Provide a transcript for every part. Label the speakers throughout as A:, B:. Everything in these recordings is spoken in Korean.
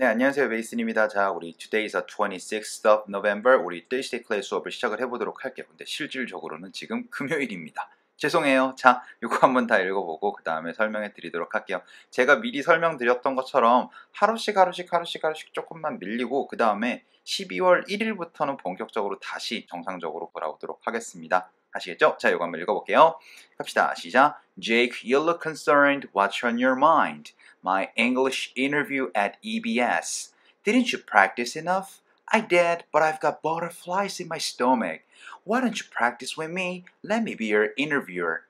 A: 네, 안녕하세요. 베이슨입니다. 자, 우리 Today's the 26th of November 우리 클래스 수업을 시작을 해보도록 할게요. 근데 실질적으로는 지금 금요일입니다. 죄송해요. 자, 이거 한번 다 읽어보고 그 다음에 설명해 드리도록 할게요. 제가 미리 설명드렸던 것처럼 하루씩 하루씩 하루씩 하루씩 조금만 밀리고 그 다음에 12월 1일부터는 본격적으로 다시 정상적으로 돌아오도록 하겠습니다. 아시겠죠? 자, 이거 한번 읽어볼게요. 갑시다. 시작. Jake, you look concerned. What's on your mind? My English interview at EBS. Didn't you practice enough? I did, but I've got butterflies in my stomach. Why don't you practice with me? Let me be your interviewer.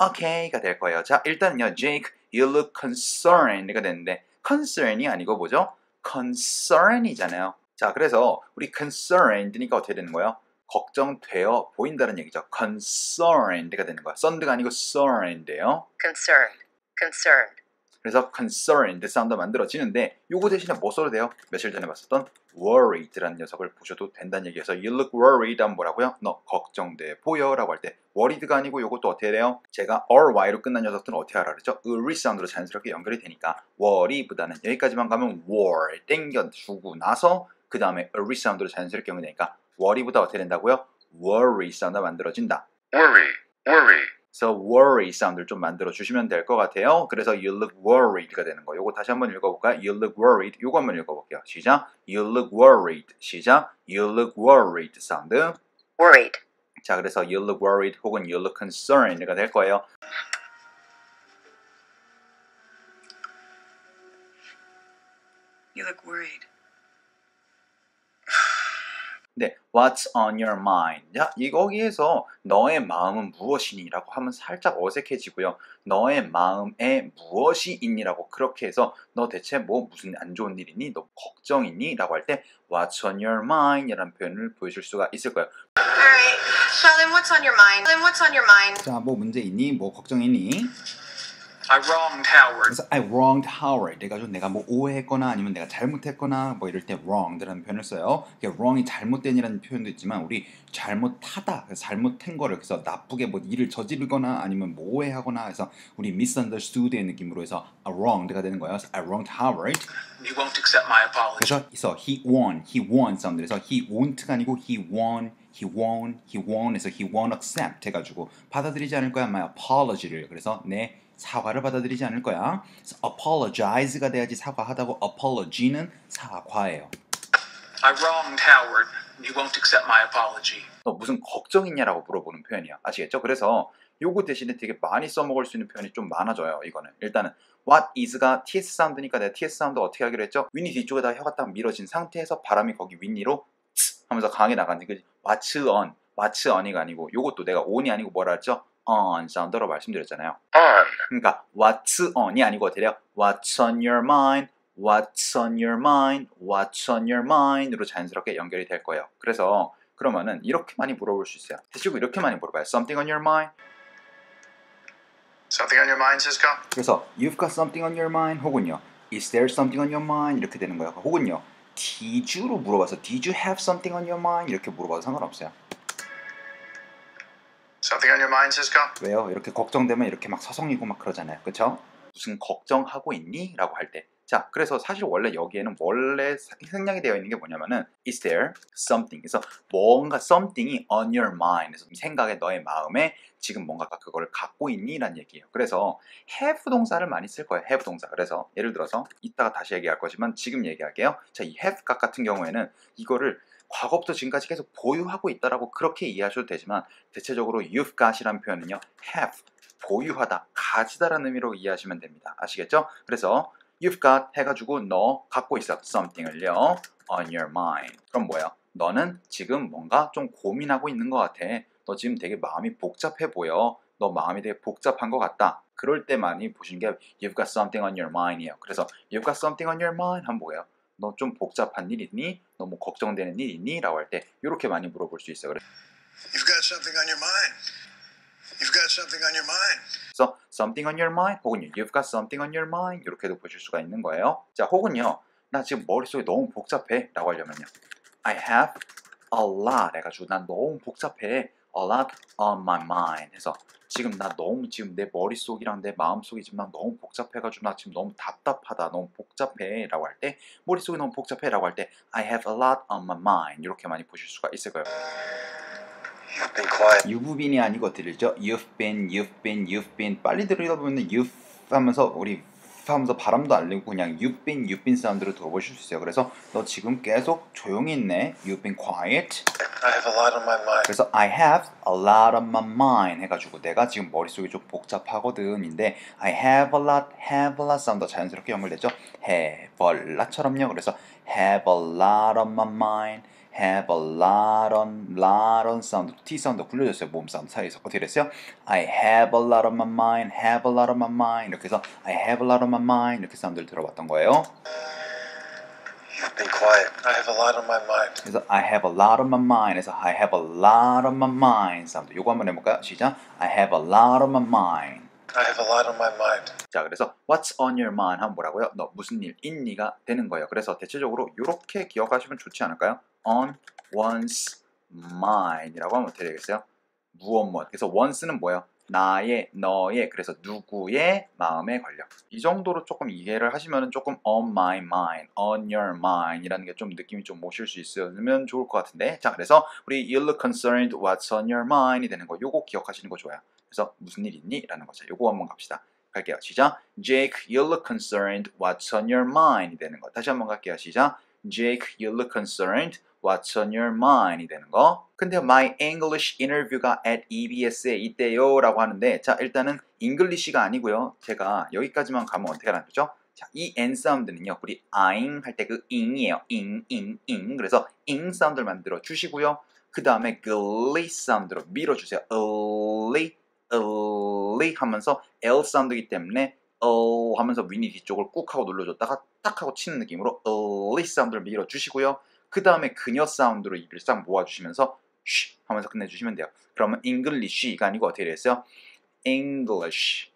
A: Okay,가 될 거예요. 자, 일단은요, Jake, you look concerned가 됐는데, concern이 아니고 뭐죠? concern이잖아요. 자, 그래서 우리 concerned니까 어떻게 되는 거예요? 걱정되어 보인다는 얘기죠. concerned가 되는 거야. 썬드가 아니고 concerned예요.
B: concerned, concerned,
A: 그래서 concerned 사운드 만들어지는데 요거 대신에 뭐 써도 돼요? 며칠 전에 봤었던 worried라는 녀석을 보셔도 된다는 얘기에서 you look worried 하면 뭐라고요? 너 걱정돼 보여 라고 할 때 worried가 아니고 요것도 어떻게 돼요? 제가 ry로 끝난 녀석들은 어떻게 하라 그랬죠? 의리 사운드로 자연스럽게 연결이 되니까 worry보다는 여기까지만 가면 war 땡겨 주고 나서 그 다음에 의리 사운드로 자연스럽게 연결되니까 worry보다 어떻게 된다고요? worry 사운드가 만들어진다
B: worry, worry,
A: 그래서 worry 사운드를 좀 만들어 주시면 될 것 같아요. 그래서 you look worried가 되는 거. 요거 다시 한번 읽어볼까 요? You look worried. 요거 한번 읽어볼게요. 시작. You look worried. 시작. You look worried 사운드.
B: worried,
A: 자, 그래서 you look worried 혹은 you look concerned가 될 거예요.
B: you look worried.
A: 네, what's on your mind? 자, 이 거기에서 너의 마음은 무엇이니라고 하면 살짝 어색해지고요. 너의 마음에 무엇이 있니라고 그렇게 해서 너 대체 뭐 무슨 안 좋은 일이니? 너 걱정이니?라고 할 때 what's on your mind?이라는 표현을 보여줄 수가 있을 거예요.
C: Alright. Well, then what's on your mind? Then what's on your mind?
A: 자, 뭐 문제 있니? 뭐 걱정이니?
D: I wronged Howard.
A: 그래서 I wronged Howard. 내가 내가 뭐 오해했거나 아니면 내가 잘못했거나 뭐 이럴 때 wronged라는 표현을 써요. 이게 wrong이 잘못된이라는 표현도 있지만 우리 잘못하다, 잘못한 거를 그래서 나쁘게 뭐 일을 저지르거나 아니면 뭐 오해하거나 해서 우리 misunderstood의 느낌으로 해서 a wronged가 되는 거예요. I wronged Howard.
D: He won't accept my apology.
A: 그래서 그래서 he won, he won 사운드. 그래서 he won't가 아니고 he won. He won't, he won't 해서 he won't accept 해가지고 받아들이지 않을 거야 my apology를 그래서 내 사과를 받아들이지 않을 거야. apologize가 돼야지 사과하다고 apology는 사과예요.
D: I wronged Howard. He won't accept my apology.
A: 너 무슨 걱정 있냐라고 물어보는 표현이야. 아시겠죠? 그래서 요거 대신에 되게 많이 써먹을 수 있는 표현이 좀 많아져요. 이거는 일단은 what is가 ts 사운드니까 내가 ts 사운드 어떻게 하기로 했죠? 윈이 뒤쪽에다 혀가 딱 밀어진 상태에서 바람이 거기 윗니로 츠 하면서 강하게 나가는데 그 what's on, what's on이가 아니고 요것도 내가 on이 아니고 뭐라 했죠? On 사운드로 말씀드렸잖아요.
B: On,
A: 그러니까 what's on이 아니고 돼요? What's on your mind? What's on your mind? What's on your mind으로 자연스럽게 연결이 될 거예요. 그래서 그러면은 이렇게 많이 물어볼 수 있어요. 대시고 이렇게 많이 물어봐요. Something on your mind?
B: something on your mind, Cisco?
A: 그래서 You've got something on your mind 혹은요 Is there something on your mind? 이렇게 되는 거예요. 혹은요 Did you로 물어봐서 Did you have something on your mind? 이렇게 물어봐도 상관없어요.
B: Something on your mind, Cisco?
A: 왜요? 이렇게 걱정되면 이렇게 막 서성이고 막 그러잖아요. 그렇죠? 무슨 걱정하고 있니? 라고 할 때. 자, 그래서 사실 원래 여기에는 원래 생략이 되어 있는 게 뭐냐면은 is there something. 그래서 뭔가 something이 on your mind. 그래서 생각에 너의 마음에 지금 뭔가가 그거를 갖고 있니? 라는 얘기예요. 그래서 have 동사를 많이 쓸 거예요. have 동사. 그래서 예를 들어서 이따가 다시 얘기할 거지만 지금 얘기할게요. 자, 이 have 각 같은 경우에는 이거를 과거부터 지금까지 계속 보유하고 있다라고 그렇게 이해하셔도 되지만 대체적으로 you've got이라는 표현은요 have 보유하다 가지다라는 의미로 이해하시면 됩니다 아시겠죠? 그래서 you've got 해가지고 너 갖고 있어 something을요 on your mind 그럼 뭐예요? 너는 지금 뭔가 좀 고민하고 있는 것 같아 너 지금 되게 마음이 복잡해 보여 너 마음이 되게 복잡한 것 같다 그럴 때 많이 보시는 게 you've got something on your mind이에요 그래서 you've got something on your mind 하면 뭐예요? 너 좀 복잡한 일 있니? 너뭐 걱정되는 일 있니? 라고 할 때 이렇게 많이 물어볼 수 있어요. 그래서
E: You've got something on your mind. You've got something on your mind.
A: something on your mind 혹은요 you've got something on your mind 이렇게도 보실 수가 있는 거예요. 자 혹은요 나 지금 머릿속이 너무 복잡해 라고 하려면요 I have a lot 해가지고 난 너무 복잡해 a lot on my mind 해서 지금 나 너무 지금 내 머릿속이랑 내 마음속이 지금 나 너무 복잡해가지고 나 지금 너무 답답하다 너무 복잡해 라고 할 때 머릿속이 너무 복잡해 라고 할 때 I have a lot on my mind 이렇게 많이 보실 수가 있을 거예요
E: You've been quiet.
A: you'veben이 아니고 들리죠? you've been, you've been, you've been 빨리 들으다 보면 you've 하면서 우리 하면서 바람도 안 내고 그냥 you've been 사운드로 들어보실 수 있어요 그래서 너 지금 계속 조용히 있네 you've been quiet
E: I have a lot on my mind.
A: 그래서 I have a lot on my mind 해가지고 내가 지금 머릿속이 좀 복잡하거든인데 I have a lot, have a lot 사운드 자연스럽게 연결되죠 have a lot처럼요 그래서 have a lot on my mind have a lot on, lot on 사운드 T 사운드 굴려졌어요 몸 사운드 사이에서 어떻게 됐어요? I have a lot on my mind, have a lot on my mind 이렇게 해서 I have a lot on my mind 이렇게 사운드를 들어봤던 거예요
E: You've been quiet. I have a lot on my mind.
A: 그래서 I have a lot on my mind 에서 I have a lot on my mind 사운드 요거 한번 해볼까요? 시작 I have a lot on my mind
E: I have a lot on my mind.
A: 자 그래서 What's on your mind 하면 뭐라고요? 너 무슨 일 있니가 되는 거예요 그래서 대체적으로 이렇게 기억하시면 좋지 않을까요? On one's mind이라고 하면 어떻게 되겠어요? 무엇 무엇 그래서 once는 뭐예요? 나의, 너의, 그래서 누구의 마음에 걸려. 이 정도로 조금 이해를 하시면 조금 on my mind, on your mind 이라는 게 좀 느낌이 좀 오실 수 있으면 좋을 것 같은데. 자, 그래서 우리 you look concerned, what's on your mind 이 되는 거, 요거 기억하시는 거 좋아요. 그래서 무슨 일 있니? 라는 거죠. 요거 한번 갑시다. 갈게요. 시작. Jake, you look concerned, what's on your mind 이 되는 거. 다시 한번 갈게요. 시작. Jake, you look concerned, What's on your mind? 이 되는 거. 근데 my English interview가 at EBS에 있대요 라고 하는데 자 일단은 English가 아니고요. 제가 여기까지만 가면 어떻게 하는 거죠? 자, 이 N 사운드는요. 우리 아잉 할때그 잉이에요. 잉, 잉, 잉. 그래서 잉 사운드를 만들어 주시고요. 그 다음에 글리 사운드로 밀어주세요. 을리, 을리 하면서 L 사운드이기 때문에 어 하면서 윗니 뒤쪽을 꾹 하고 눌러줬다가 딱 하고 치는 느낌으로 을리 사운드를 밀어주시고요. 그 다음에 그녀 사운드로 입을 싹 모아주시면서 쉬 하면서 끝내주시면 돼요. 그러면 English가 아니고 어떻게 되겠어요? English,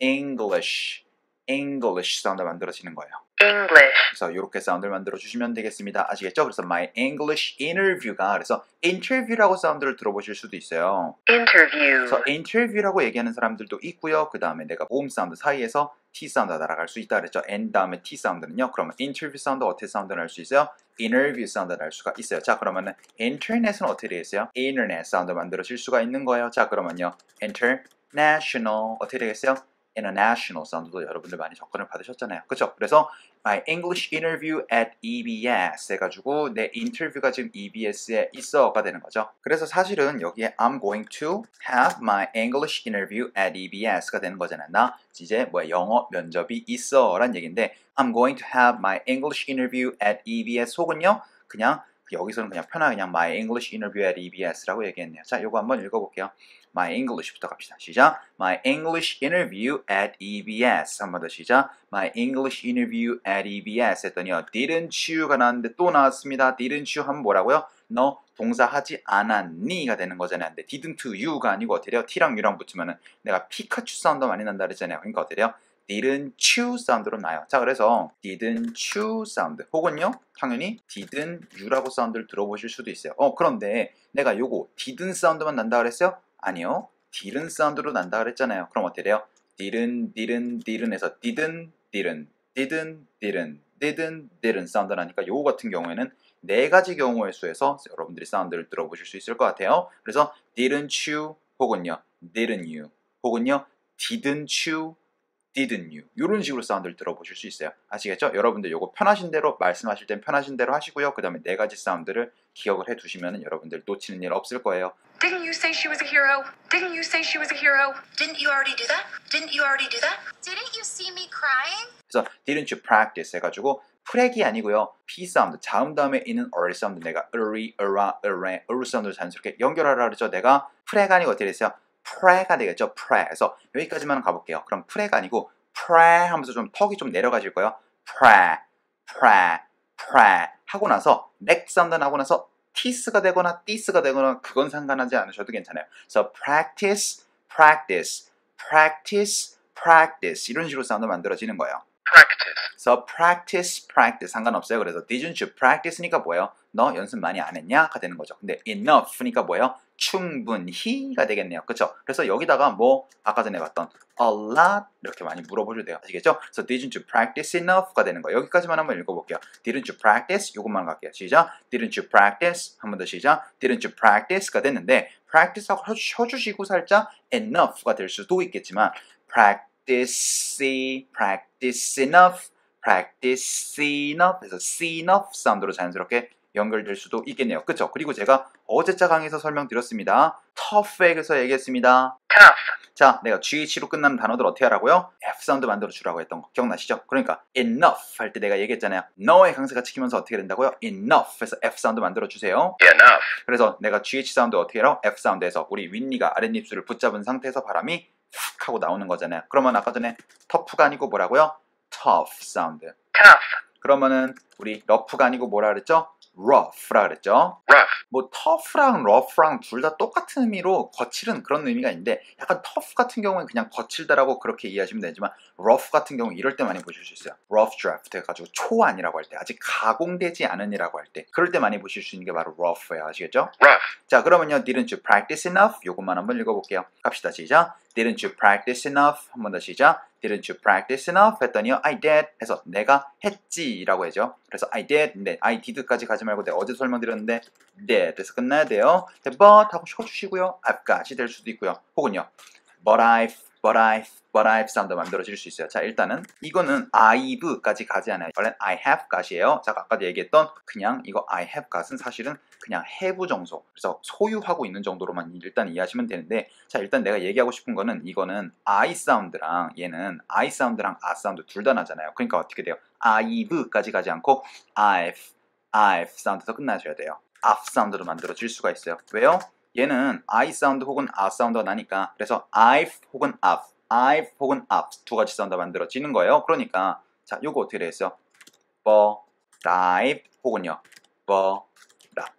A: English, English 사운드 만들어지는 거예요.
B: English.
A: 그래서 이렇게 사운드를 만들어 주시면 되겠습니다. 아시겠죠? 그래서 my English interview가 그래서 interview라고 사운드를 들어보실 수도 있어요.
B: Interview.
A: 그래서 interview라고 얘기하는 사람들도 있고요. 그 다음에 내가 모음 사운드 사이에서 T 사운드가 날아갈 수 있다 그랬죠. N 다음에 T 사운드는요. 그러면 interview 사운드 어떻게 사운드를 할 수 있어요? interview 사운드를 할 수가 있어요. 자 그러면은 internet은 어떻게 되겠어요? internet 사운드 만들어질 수가 있는 거예요. 자 그러면요. international 어떻게 되겠어요? International 사운드도 여러분들 많이 접근을 받으셨잖아요. 그렇죠? 그래서 my English interview at EBS 해가지고 내 인터뷰가 지금 EBS에 있어가 되는 거죠. 그래서 사실은 여기에 I'm going to have my English interview at EBS가 되는 거잖아요. 나 이제 뭐야 영어 면접이 있어 란 얘기인데 I'm going to have my English interview at EBS 혹은요 그냥 여기서는 그냥 편하게 그냥 my English interview at EBS라고 얘기했네요. 자, 이거 한번 읽어볼게요. My English부터 갑시다. 시작. My English interview at EBS. 한 번 더 시작. My English interview at EBS 했더니요. Didn't you가 나왔는데 또 나왔습니다. Didn't you 하면 뭐라고요? 너 동사 하지 않았니가 되는 거잖아요. 근데 didn't you가 아니고 어떻게 돼요? T랑 U랑 붙으면은 내가 피카츄 사운드 많이 난다 그랬잖아요. 그러니까 어떻게 돼요? didn't you 사운드로 나요. 자, 그래서 didn't you 사운드 혹은요, 당연히 didn't you라고 사운드를 들어보실 수도 있어요. 어, 그런데 내가 요거 didn't 사운드만 난다 그랬어요? 아니요. didn't 사운드로 난다 그랬잖아요. 그럼 어떻게 돼요? didn't, didn't, didn'에서 didn't, didn't, didn't, didn't, didn't, didn't 사운드 나니까 요거 같은 경우에는 네 가지 경우의 수에서 여러분들이 사운드를 들어보실 수 있을 것 같아요. 그래서 didn't you 혹은요, didn't you 혹은요, didn't you didn't you 이런 식으로 사운드를 들어보실 수 있어요. 아시겠죠? 여러분들 요거 편하신 대로 말씀하실 땐 편하신 대로 하시고요. 그 다음에 네 가지 사운드를 기억을 해두시면 여러분들 놓치는 일 없을 거예요.
C: Didn't you say she was a hero? Didn't you say she was a hero?
B: Didn't you already do that? Didn't you already do that?
C: Didn't you see me crying?
A: 그래서 didn't you practice 해가지고 프렉이 아니고요. P 사운드, 자음 다음에 있는 R 사운드 내가 으리, 으라, 으레, 으르 사운드를 자연스럽게 연결하라 그러죠. 내가 프레가 아니고 어떻게 됐어요? 프레가 되겠죠. 프레. 그래서 여기까지만 가볼게요. 그럼 프레가 아니고 프레 하면서 좀 턱이 좀 내려가실 거예요. 프레, 프레, 프레 하고 나서 넥 사운드 나고 나서 티스가 되거나 띠스가 되거나 그건 상관하지 않으셔도 괜찮아요. 그래서 practice, practice, practice, practice 이런 식으로 사운드 만들어지는 거예요.
E: Practice.
A: 그래서 practice, practice 상관없어요. 그래서 didn't you practice니까 뭐예요? 너 연습 많이 안 했냐?가 되는 거죠. 근데 enough니까 뭐예요? 충분히가 되겠네요. 그렇죠? 그래서 여기다가 뭐 아까 전에 봤던 a lot 이렇게 많이 물어보셔도 돼요. 아시겠죠? 그래서 didn't you practice enough가 되는 거예요. 여기까지만 한번 읽어볼게요. didn't you practice? 요것만 갈게요. 시작. didn't you practice? 한 번 더 시작. didn't you practice가 됐는데 practice하고 쳐주시고 살짝 enough가 될 수도 있겠지만 practice, practice enough, practice enough see enough 사운드로 자연스럽게 연결될 수도 있겠네요. 그쵸? 그리고 제가 어제자 강의에서 설명드렸습니다. tough에서 얘기했습니다.
B: Tough.
A: 자, 내가 GH로 끝나는 단어들 어떻게 하라고요? F 사운드 만들어 주라고 했던 거 기억나시죠? 그러니까 enough 할 때 내가 얘기했잖아요. 너의 강세가 찍히면서 어떻게 된다고요? enough 해서 F 사운드 만들어 주세요.
B: Enough.
A: 그래서 내가 GH 사운드 어떻게 해요? F 사운드에서 우리 윗니가 아랫입술을 붙잡은 상태에서 바람이 훅 하고 나오는 거잖아요. 그러면 아까 전에 터프가 아니고 뭐라고요? tough 사운드.
B: Tough.
A: 그러면은 우리 러프가 아니고 뭐라 그랬죠? Rough라 그랬죠?
B: Rough.
A: 뭐 tough랑 rough랑 둘 다 똑같은 의미로 거칠은 그런 의미가 있는데 약간 tough 같은 경우는 그냥 거칠다라고 그렇게 이해하시면 되지만 rough 같은 경우 이럴 때 많이 보실 수 있어요. rough draft 해가지고 초안이라고 할 때 아직 가공되지 않은이라고 할 때 그럴 때 많이 보실 수 있는 게 바로 rough예요. 아시겠죠?
B: Rough.
A: 자 그러면요 didn't you practice enough? 요것만 한번 읽어볼게요. 갑시다 시작. didn't you practice enough? 한번 더 시작. Didn't you practice enough? 했더니요 I did 해서 내가 했지라고 해죠. 그래서 I did 근데 I did까지 가지 말고 내가 어제 설명드렸는데 did 해서 끝나야 돼요. but 하고 쉬어주시고요. I've got이 될 수도 있고요. 혹은요 but I've but I've but I've 사운드 만들어질 수 있어요. 자 일단은 이거는 I've까지 가지 않아요. 원래 I have got이에요. 자 아까도 얘기했던 그냥 이거 I have got은 사실은 그냥 have 정소 그래서 소유하고 있는 정도로만 일단 이해하시면 되는데 자 일단 내가 얘기하고 싶은 거는 이거는 I 사운드랑 얘는 I 사운드랑 A 사운드 둘 다 나잖아요. 그러니까 어떻게 돼요? I've까지 가지 않고 I've I've 사운드에서 끝나셔야 돼요. I've 사운드로 만들어질 수가 있어요. 왜요? 얘는 I 사운드 혹은 A 사운드가 나니까 그래서 I've 혹은 I've I've 혹은 I've 두 가지 사운드가 만들어지는 거예요. 그러니까 자 요거 어떻게 되겠어요? 버, I've 혹은요 버,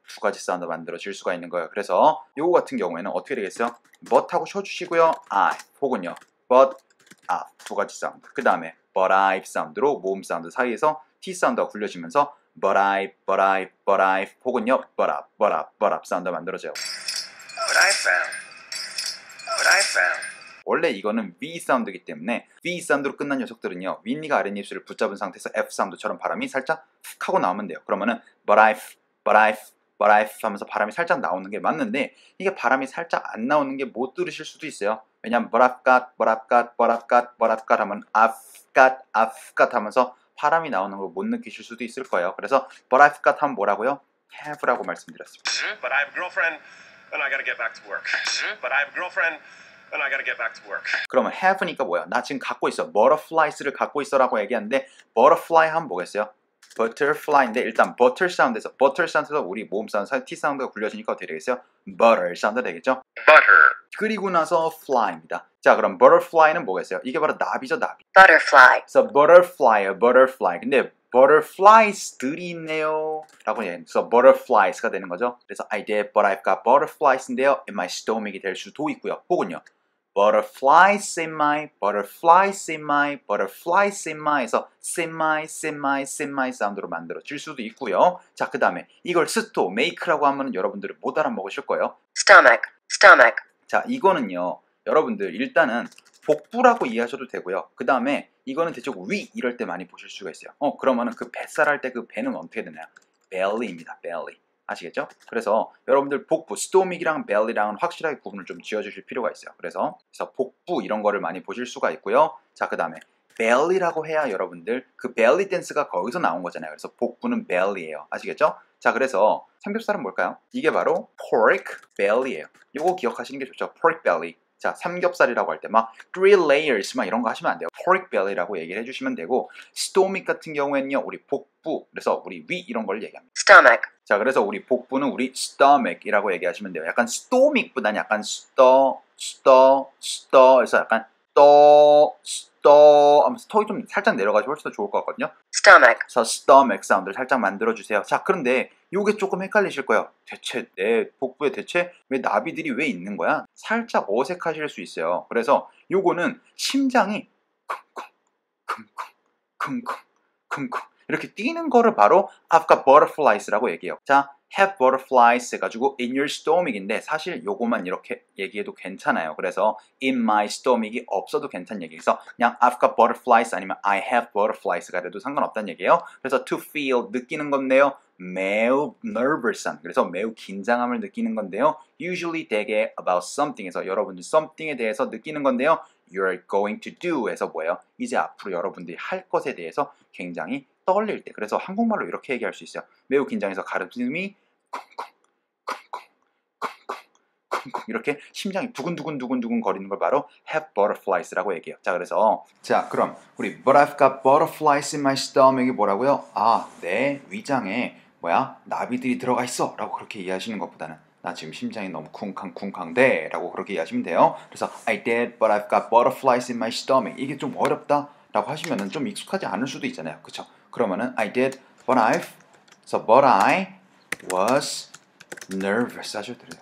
A: 두 가지 사운드 만들어질 수가 있는 거예요. 그래서 요거 같은 경우에는 어떻게 되겠어요? but 하고 쉬어주시고요. I 혹은요 but, I 두 가지 사운드. 그 다음에 but I 사운드로 모음 사운드 사이에서 T 사운드가 굴려지면서 but I, but I, but I 혹은요 but up, but up, but up 사운드 만들어져요.
E: What I found. What I found.
A: 원래 이거는 V 사운드이기 때문에 V 사운드로 끝난 녀석들은요 윗니가 아랫입술을 붙잡은 상태에서 F 사운드처럼 바람이 살짝 훅 하고 나오면 돼요. 그러면은 but I, but I, but I 하면서 바람이 살짝 나오는 게 맞는데 이게 바람이 살짝 안 나오는 게 못 들으실 수도 있어요. 왜냐면 but I've got, but I've got, but I've got, but I've got 하면 I've got, I've got 하면서 바람이 나오는 걸 못 느끼실 수도 있을 거예요. 그래서 but I've got 하면 뭐라고요? have라고 말씀드렸습니다.
F: But I have girlfriend, and I gotta get back to work. But I have girlfriend, and I gotta get back to work.
A: 그러면 have니까 뭐야? 나 지금 갖고 있어. butterflies를 갖고 있어라고 얘기하는데 butterfly 하면 뭐겠어요? butterfly인데 일단 butter 사운드에서 butter 사운드에서 우리 모음 사운드 T 사운드가 굴려지니까 어떻게 되겠어요? butter 사운드 되겠죠?
B: Butter.
A: 그리고 나서 fly입니다. 자 그럼 butterfly는 뭐겠어요? 이게 바로 나비죠 나비.
B: Butterfly.
A: 그래서 butterfly예요 butterfly. 근데 butterflies들이 있네요. 라고 얘기해서 butterflies가 되는 거죠. 그래서 I did but I've got butterflies인데요. in my stomach이 될 수도 있고요. 혹은요. Butterflies in my, butterflies in my에서 semi, semi, semi 사운드로 만들어질 수도 있고요. 자, 그 다음에 이걸 스토, make라고 하면 여러분들은 못 알아먹으실 거예요.
B: Stomach. Stomach.
A: 자, 이거는요. 여러분들 일단은 복부라고 이해하셔도 되고요. 그 다음에 이거는 대충 위 이럴 때 많이 보실 수가 있어요. 어, 그러면은 그 뱃살 할 때 그 배는 어떻게 되나요? belly입니다. belly. 아시겠죠? 그래서 여러분들 복부, 스토믹이랑 belly랑은 확실하게 구분을 좀 지어주실 필요가 있어요. 그래서, 그래서 복부 이런 거를 많이 보실 수가 있고요. 자, 그 다음에 belly라고 해야 여러분들 그 belly 댄스가 거기서 나온 거잖아요. 그래서 복부는 belly예요. 아시겠죠? 자, 그래서 삼겹살은 뭘까요? 이게 바로 pork belly예요. 이거 기억하시는 게 좋죠. pork belly. 자, 삼겹살이라고 할 때 막 three layers 막 이런 거 하시면 안 돼요. Pork belly라고 얘기를 해주시면 되고 stomach 같은 경우에는요, 우리 복부, 그래서 우리 위 이런 걸 얘기합니다.
B: Stomach.
A: 자, 그래서 우리 복부는 우리 stomach이라고 얘기하시면 돼요. 약간 stomach보다는 약간 sto, sto, sto, 그래서 약간 떠, sto 하면서 턱이 좀 살짝 내려가시면 훨씬 더 좋을 것 같거든요.
B: Stomach.
A: 그래서 stomach 사운드를 살짝 만들어 주세요. 자, 그런데 요게 조금 헷갈리실 거예요. 대체 내 복부에 대체 왜 나비들이 왜 있는 거야? 살짝 어색하실 수 있어요. 그래서 요거는 심장이 쿵쿵, 쿵쿵, 쿵쿵, 쿵쿵 이렇게 뛰는 거를 바로 got butterflies라고 얘기해요. 자, have butterflies 해가지고 in your stomach인데 사실 요거만 이렇게 얘기해도 괜찮아요. 그래서 in my stomach이 없어도 괜찮은 얘기에서 그냥 I've got butterflies 아니면 I have butterflies가 돼도 상관없다는 얘기예요. 그래서 to feel 느끼는 건데요. 매우 nervous한 그래서 매우 긴장함을 느끼는 건데요. usually 되게 about something에서 여러분들 something에 대해서 느끼는 건데요. You're going to do 에서 뭐예요? 이제 앞으로 여러분들이 할 것에 대해서 굉장히 떨릴 때 그래서 한국말로 이렇게 얘기할 수 있어요. 매우 긴장해서 가슴이 쿵쿵 쿵쿵 쿵쿵 쿵쿵 이렇게 심장이 두근두근 두근두근 거리는 걸 바로 have butterflies라고 얘기해요. 자 그래서 자 그럼 우리 but I've got butterflies in my stomach이 뭐라고요? 아 내 위장에 뭐야 나비들이 들어가 있어라고 그렇게 이해하시는 것보다는 나 지금 심장이 너무 쿵쾅쿵쾅대 라고 그렇게 이해하시면 돼요. 그래서 I did but I've got butterflies in my stomach 이게 좀 어렵다 라고 하시면은 좀 익숙하지 않을 수도 있잖아요. 그쵸? 그러면은 I did but I've so but I was nervous 하셔도 돼요.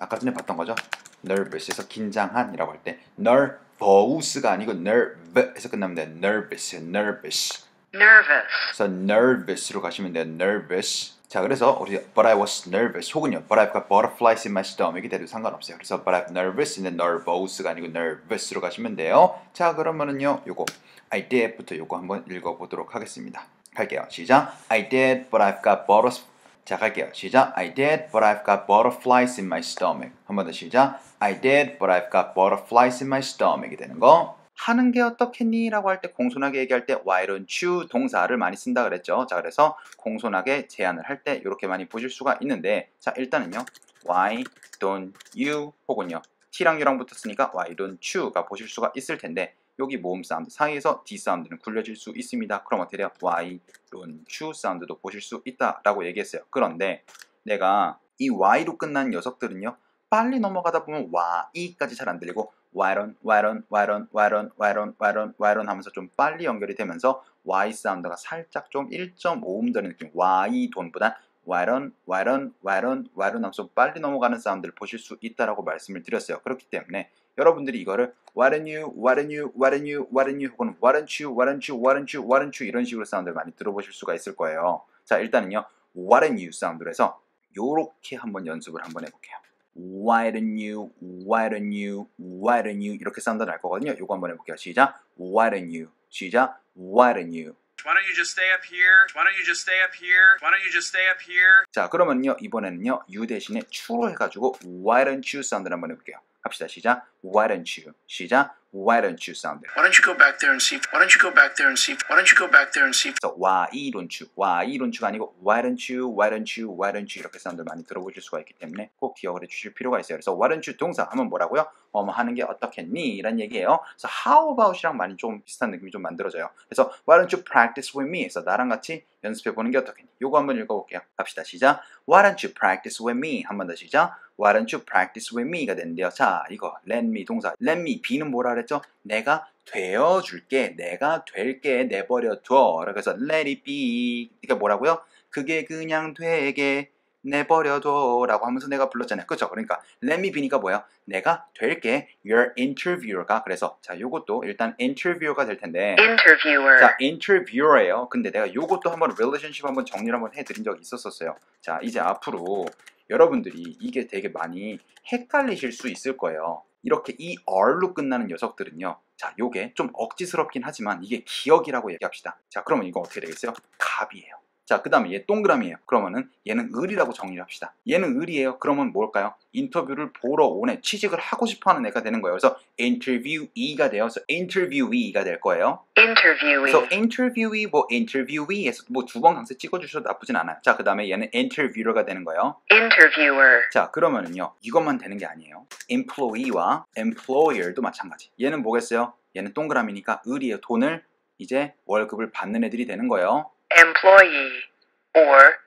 A: 아까 전에 봤던 거죠. nervous에서 긴장한이라고 할 때 nervous가 아니고 nerve에서 끝나면 돼요. nervous, nervous.
B: Nervous,
A: 그래서 nervous로 가시면 돼요. nervous. 자, 그래서 우리 but I was nervous 혹은요 but I've got butterflies in my stomach이 돼도 상관없어요. 그래서 but I'm nervous 근데 nervous가 아니고 nervous로 가시면 돼요. 자, 그러면은요 요거 I did부터 요거 한번 읽어보도록 하겠습니다. 갈게요. 시작. I did but I've got butters 자, 갈게요. 시작. I did but I've got butterflies in my stomach. 한 번 더 시작. I did but I've got butterflies in my stomach이 되는 거. 하는 게 어떻겠니? 라고 할 때 공손하게 얘기할 때 why don't you 동사를 많이 쓴다 그랬죠. 자, 그래서 공손하게 제안을 할 때 이렇게 많이 보실 수가 있는데 자, 일단은요. why don't you 혹은요. t랑 u랑 붙었으니까 why don't you가 보실 수가 있을 텐데 여기 모음 사운드 사이에서 D 사운드는 굴려질 수 있습니다. 그럼 어떻게 돼요? why don't you 사운드도 보실 수 있다라고 얘기했어요. 그런데 내가 이 y로 끝나는 녀석들은요. 빨리 넘어가다 보면 y까지 잘 안 들리고 don't, why don't, why don't, why don't 하면서 좀 빨리 연결이 되면서 y 사운드가 살짝 좀 1.5음 되는 느낌 y 돈보다 why don't, why don't 하면서 빨리 넘어가는 사운드를 보실 수 있다라고 말씀을 드렸어요. 그렇기 때문에 여러분들이 이거를 don't you, why don't you, why don't you 혹은 don't you, why don't you, why don't you 이런 식으로 사운드를 많이 들어보실 수가 있을 거예요. 자 일단은요 don't you 사운드로 해서 요렇게 한번 연습을 한번 해볼게요. Why don't you, why don't you, why don't you 이렇게 사운드 날 거거든요. 요거 한번 해볼게요. 시작. Why don't you, 시작. Why don't you.
D: Why don't you just stay up here? Why don't you just stay up here? Why don't you just stay up here?
A: 자 그러면요 이번에는요 you 대신에 추로 해가지고 Why don't you 사운드를 한번 해볼게요. 합시다. 시작. Why don't you, 시작. Why don't you 사운드.
E: Why don't you go back there and see? Why don't you go back there and see? Why don't you go back there and see?
A: 그래서 why don't you, why don't you가 아니고 why don't you, why don't you, why don't you 이렇게 사운드를 많이 들어보실 수가 있기 때문에 꼭 기억을 해주실 필요가 있어요. 그래서 why don't you 동사 하면 뭐라고요? 뭐뭐 하는 게 어떻겠니? 이란 얘기예요. 그래서 how about이랑 많이 좀 비슷한 느낌이 좀 만들어져요. 그래서 why don't you practice with me? 그래서 나랑 같이 연습해 보는 게 어떻겠니? 요거 한번 읽어볼게요. 갑시다. 시작. Why don't you practice with me? 한 번 더 시작. Why don't you practice with me가 되는데요. 자, 이거 let me 동사. let me be는 뭐라 그랬죠? 내가 되어줄게, 내가 될게 내버려 둬. 그래서 let it be. 이게 뭐라고요? 그게 그냥 되게 내버려 둬라고 하면서 내가 불렀잖아요. 그렇죠? 그러니까 let me be니까 뭐예요? 내가 될게 your interviewer가 그래서 자 요것도 일단 interviewer가 될 텐데
B: interviewer,
A: 자 interviewer예요. 근데 내가 요것도 한번 relationship 한번 정리를 한번 해 드린 적이 있었었어요. 자 이제 앞으로 여러분들이 이게 되게 많이 헷갈리실 수 있을 거예요. 이렇게 이 R로 끝나는 녀석들은요. 자, 요게 좀 억지스럽긴 하지만 이게 기억이라고 얘기합시다. 자, 그러면 이거 어떻게 되겠어요? 갑이에요. 자, 그 다음에 얘 동그라미예요. 그러면은 얘는 을이라고 정리를 합시다. 얘는 을이에요. 그러면 뭘까요? 인터뷰를 보러 오네. 취직을 하고 싶어하는 애가 되는 거예요. 그래서 interviewee가 되어서 interviewee가 될 거예요.
B: interviewee,
A: 그래서 interviewee, 뭐 interviewee에서 뭐 두 번 강세 찍어주셔도 나쁘진 않아요. 자, 그 다음에 얘는 interviewer가 되는 거예요.
B: interviewer,
A: 자, 그러면은요, 이것만 되는 게 아니에요. employee와 employer도 마찬가지. 얘는 뭐겠어요? 얘는 동그라미니까 을이에요. 돈을 이제 월급을 받는 애들이 되는 거예요.
B: Employee, or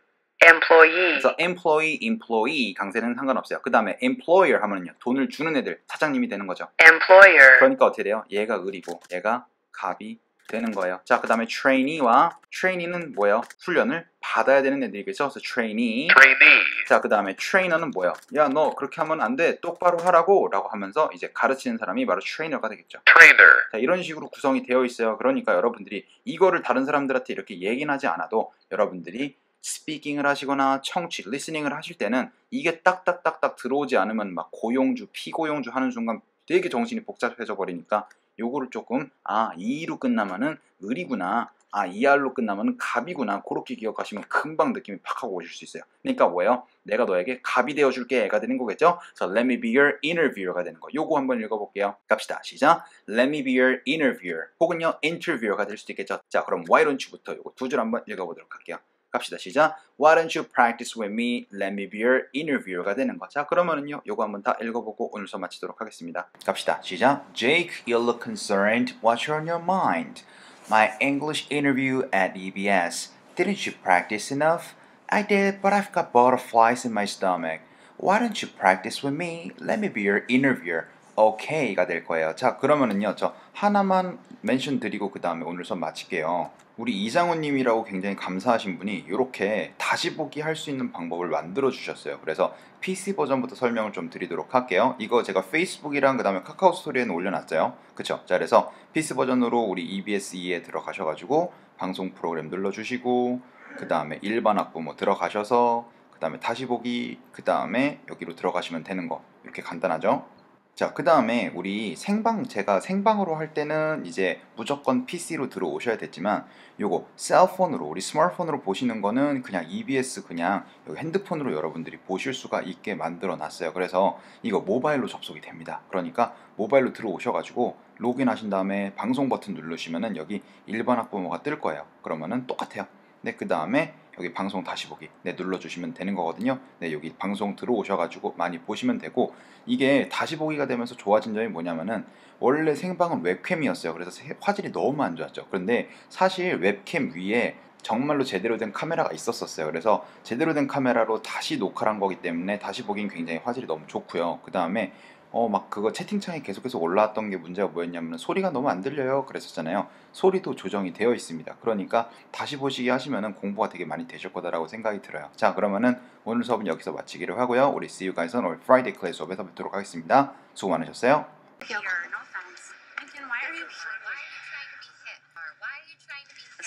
B: employee,
A: 그래서 employee, employee 강세는 상관없어요. 그 다음에 employer 하면은요, 돈을 주는 애들, 사장님이 되는 거죠.
B: employer,
A: 그러니까 어떻게 돼요? 얘가 을이고, 얘가 갑이 되는 거예요. 자, 그 다음에 trainee와 trainee는 뭐예요? 훈련을 받아야 되는 애들이겠죠? 그래서 trainee.
G: trainee,
A: 자, 그 다음에 trainer는 뭐예요? 야, 너 그렇게 하면 안 돼. 똑바로 하라고. 라고 하면서 이제 가르치는 사람이 바로 trainer가 되겠죠.
G: trainer,
A: 자, 이런 식으로 구성이 되어 있어요. 그러니까 여러분들이 이거를 다른 사람들한테 이렇게 얘기는 하지 않아도 여러분들이 스피킹을 하시거나 청취, 리스닝을 하실 때는 이게 딱딱딱딱 들어오지 않으면 막 고용주, 피고용주 하는 순간 되게 정신이 복잡해져 버리니까 요거를 조금 아, 이로 끝나면은 을이구나. 아, 이알로 끝나면은 갑이구나. 그렇게 기억하시면 금방 느낌이 팍 하고 오실 수 있어요. 그러니까 뭐예요? 내가 너에게 갑이 되어 줄게. 애가 되는 거겠죠? 그래서 let me be your interviewer가 되는 거. 요거 한번 읽어 볼게요. 갑시다. 시작. Let me be your interviewer. 혹은요, interviewer가 될 수도 있겠죠. 자, 그럼 why don't you부터 요거 두 줄 한번 읽어 보도록 할게요. 갑시다. 시작. Why don't you practice with me? Let me be your interviewer가 되는 거. 자, 그러면은요, 요거 한번 다 읽어보고 오늘 수업 마치도록 하겠습니다. 갑시다. 시작. Jake, you look concerned. What's on your mind? My English interview at EBS. Didn't you practice enough? I did, but I've got butterflies in my stomach. Why don't you practice with me? Let me be your interviewer. OK가 될 거예요. 자, 그러면은요, 저 하나만 멘션 드리고 그 다음에 오늘 수업 마칠게요. 우리 이장훈 님이라고 굉장히 감사하신 분이 이렇게 다시 보기 할 수 있는 방법을 만들어 주셨어요. 그래서 PC 버전부터 설명을 좀 드리도록 할게요. 이거 제가 페이스북이랑 그 다음에 카카오 스토리에는 올려놨어요. 그쵸? 자, 그래서 PC 버전으로 우리 EBS2에 들어가셔 가지고 방송 프로그램 눌러 주시고 그 다음에 일반 학부모 들어가셔서 그 다음에 다시 보기 그 다음에 여기로 들어가시면 되는 거 이렇게 간단하죠? 자, 그 다음에 우리 생방, 제가 생방으로 할 때는 이제 무조건 PC로 들어오셔야 됐지만, 요거 셀폰으로, 우리 스마트폰으로 보시는 거는 그냥 EBS 그냥 핸드폰으로 여러분들이 보실 수가 있게 만들어 놨어요. 그래서 이거 모바일로 접속이 됩니다. 그러니까 모바일로 들어오셔가지고 로그인 하신 다음에 방송 버튼 누르시면은 여기 일반 학부모가 뜰 거예요. 그러면은 똑같아요. 네, 그 다음에 여기 방송 다시 보기 네 눌러주시면 되는 거거든요. 네 여기 방송 들어오셔가지고 많이 보시면 되고 이게 다시 보기가 되면서 좋아진 점이 뭐냐면은 원래 생방은 웹캠이었어요. 그래서 세- 화질이 너무 안 좋았죠. 그런데 사실 웹캠 위에 정말로 제대로 된 카메라가 있었었어요. 그래서 제대로 된 카메라로 다시 녹화를 한 거기 때문에 다시 보기엔 굉장히 화질이 너무 좋고요. 그 다음에 어 막 그거 채팅창에 계속해서 올라왔던 게 문제가 뭐였냐면 소리가 너무 안 들려요 그랬었잖아요 소리도 조정이 되어 있습니다 그러니까 다시 보시기 하시면은 공부가 되게 많이 되실 거다라고 생각이 들어요 자 그러면은 오늘 수업은 여기서 마치기로 하고요 우리 see you guys on our Friday class 수업에서 뵙도록 하겠습니다 수고 많으셨어요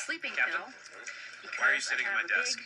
C: sleeping
D: Captain?
C: pill?
D: Why are you sitting at my desk?